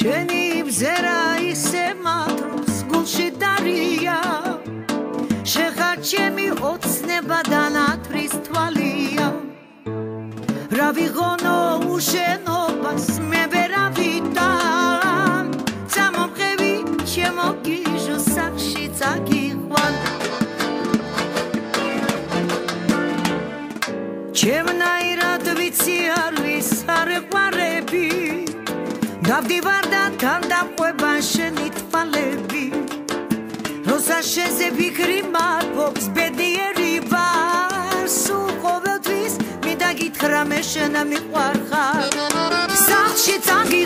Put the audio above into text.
შენი ბზერა ისე მატროს გულში დარია. შეხარჩემი ოცნება და ნათრის თვალია. რა ვიღონო უშენობას მე ვერავიდან სამომხევი ჩემო გიჟო სახში წაგიყვან ჩემნაირად ვიცი არ ვის არ ყარები დავდივარ და თან დაყვება შენი თვალები. როცა შეზე ფიქრი მარფობს ბედიერი ვარ. სულ ყოველთვის მინდა გითხრა მე შენა მიყვარხარ. სახში წაგიხვან